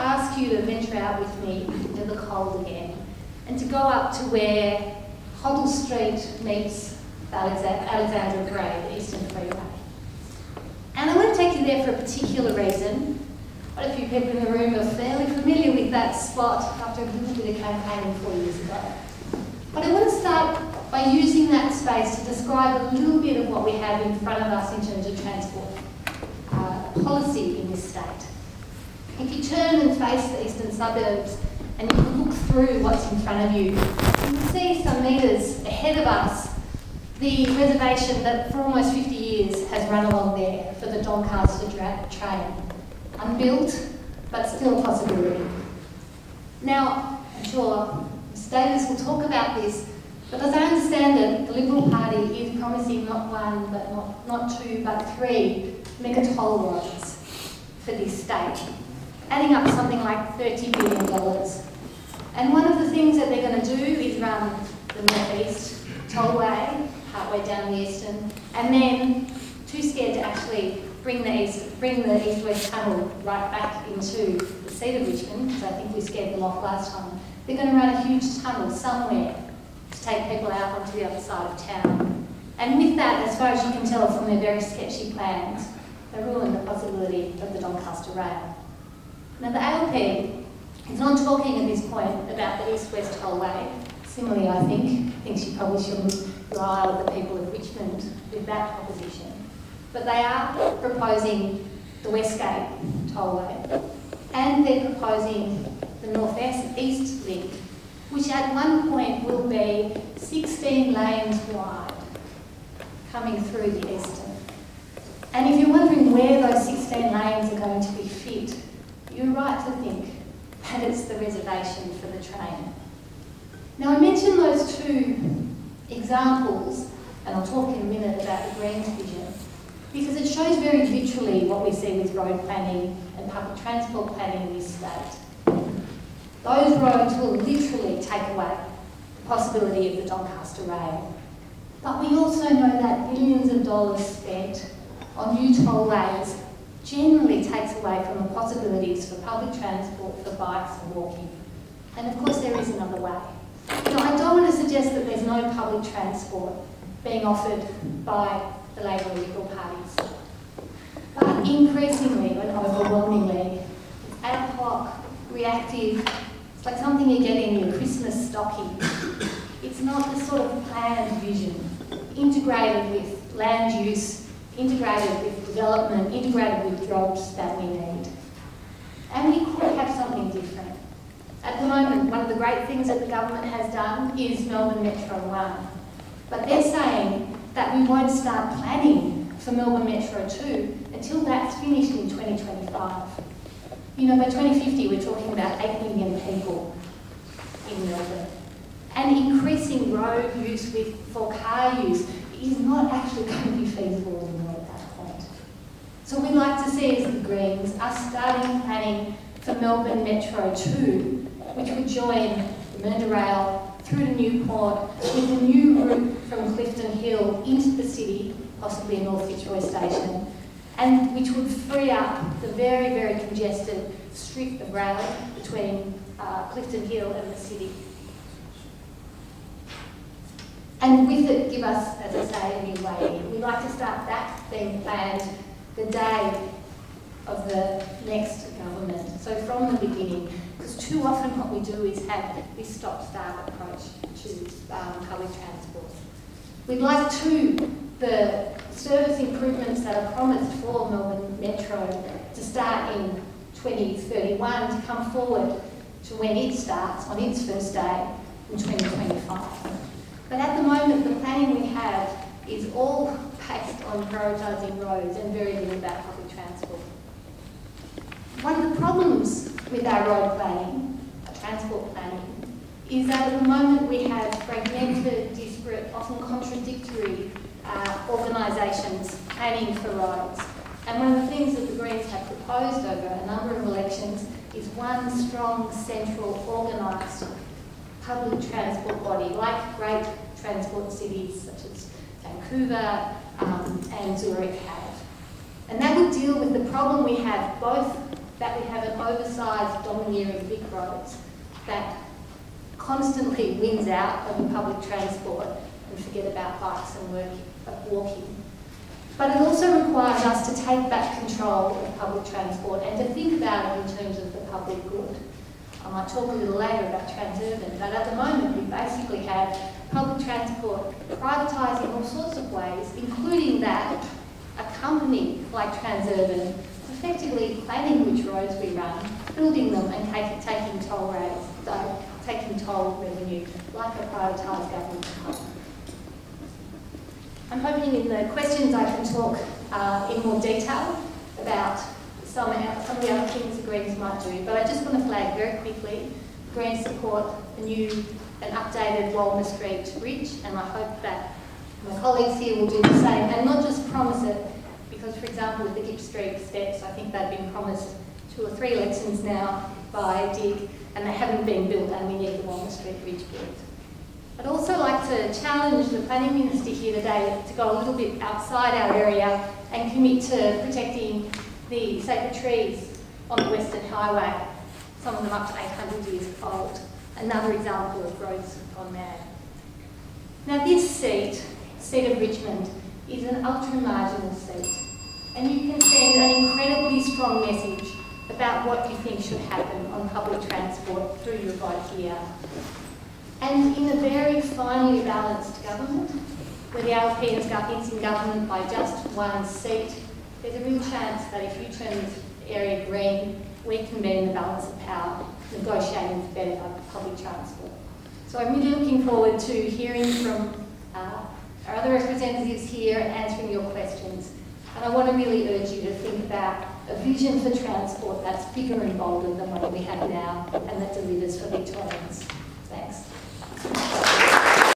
ask you to venture out with me into the cold again and to go up to where Hoddle Street meets Alexandra Parade, the Eastern Freeway. And I want to take you there for a particular reason. Quite a few people in the room are fairly familiar with that spot after a little bit of campaigning four years ago. But I want to start by using that space to describe a little bit of what we have in front of us in terms of transport uh, policy in this state. If you turn and face the eastern suburbs and you look through what's in front of you, you can see some metres ahead of us the reservation that for almost 50 years has run along there for the Doncaster train. Unbuilt, but still a possibility. Now, I'm sure Davis will talk about this, but as I understand it, the Liberal Party is promising not one, but not, not two, but three mega toll roads for this state, adding up something like $30 billion. And one of the things that they're going to do is run the North East Tollway, partway down the eastern, and then too scared to actually bring the east, bring the east-west tunnel right back into the seat of Richmond, because I think we scared them off last time. They're going to run a huge tunnel somewhere to take people out onto the other side of town. And with that, as far as you can tell from their very sketchy plans, they're ruling the possibility of the Doncaster Rail. Now the ALP is not talking at this point about the east-west tollway. Similarly, I think, thinks you probably shouldn't rile the people of Richmond with that proposition. But they are proposing the Westgate tollway, and they're proposing the North East link, which at one point will be 16 lanes wide coming through the eastern. And if you're wondering where those 16 lanes are going to be fit, you're right to think that it's the reservation for the train. Now I mentioned those two examples, and I'll talk in a minute about the Greens vision, because it shows very literally what we see with road planning and public transport planning in this state. Those roads will literally take away the possibility of the Doncaster Rail. But we also know that billions of dollars spent on new tollways generally takes away from the possibilities for public transport, for bikes and walking. And of course there is another way. Now I don't want to suggest that there's no public transport being offered by the Labor and Liberal parties. But increasingly and overwhelmingly, it's ad hoc, reactive, it's like something you get in your Christmas stocking. It's not the sort of planned vision, integrated with land use, integrated with development, integrated with jobs that we need. And we could have something different. At the moment, one of the great things that the government has done is Melbourne Metro 1. But they're saying that we won't start planning for Melbourne Metro 2 until that's finished in 2025. You know, by 2050, we're talking about 8 million people in Melbourne. And increasing road use with, for car use is not actually going to be feasible anymore at that point. So we'd like to see as the Greens us starting planning for Melbourne Metro 2, which would join the Mernda Rail through to Newport with a new route from Clifton Hill into the city, possibly North Fitzroy station, and which would free up the very, very congested strip of rail between uh, Clifton Hill and the city. And with it, give us, as I say, a new way We'd like to start that being planned the day of the next government. So from the beginning, because too often what we do is have this stop-start approach to um, public transport. We'd like to the service improvements that are promised for Melbourne Metro to start in 2031 to come forward to when it starts on its first day in 2025. But at the moment, the planning we have is all based on prioritising roads and very little about public transport. One of the problems with our road planning, transport planning, is that at the moment we have fragmented, disparate, often contradictory uh, organisations planning for roads. And one of the things that the Greens have proposed over a number of elections is one strong, central, organised public transport body, like great transport cities such as Vancouver um, and Zurich have. And that would deal with the problem we have both that we have an oversized domineering big roads that constantly wins out on public transport and forget about bikes and work, walking. But it also requires us to take back control of public transport and to think about it in terms of the public good. I might talk a little later about Transurban, but at the moment we basically have public transport privatising all sorts of ways, including that a company like Transurban effectively planning which roads we run, building them and take, taking toll rates, so taking toll revenue like a privatised government. I'm hoping in the questions I can talk uh, in more detail about some, some of the other things the Greens might do, but I just want to flag very quickly, Greens support a new and updated Walmer Street Bridge, and I hope that my colleagues here will do the same, and not just promise it, because for example with the Gipps Street steps, I think they've been promised two or three elections now by DIG, and they haven't been built, and we need the Walmer Street Bridge built. I'd also like to challenge the Planning Minister here today to go a little bit outside our area and commit to protecting the sacred trees on the Western Highway, some of them up to 800 years old. Another example of roads gone mad. Now this seat, seat of Richmond, is an ultra-marginal seat. And you can send an incredibly strong message about what you think should happen on public transport through your vote here. And in a very finely balanced government, where the LP is in government by just one seat, there's a real chance that if you turn this area green, we can be in the balance of power, negotiating for better public transport. So I'm really looking forward to hearing from uh, our other representatives here and answering your questions. And I want to really urge you to think about a vision for transport that's bigger and bolder than what we have now and that delivers for Victorians. Thanks.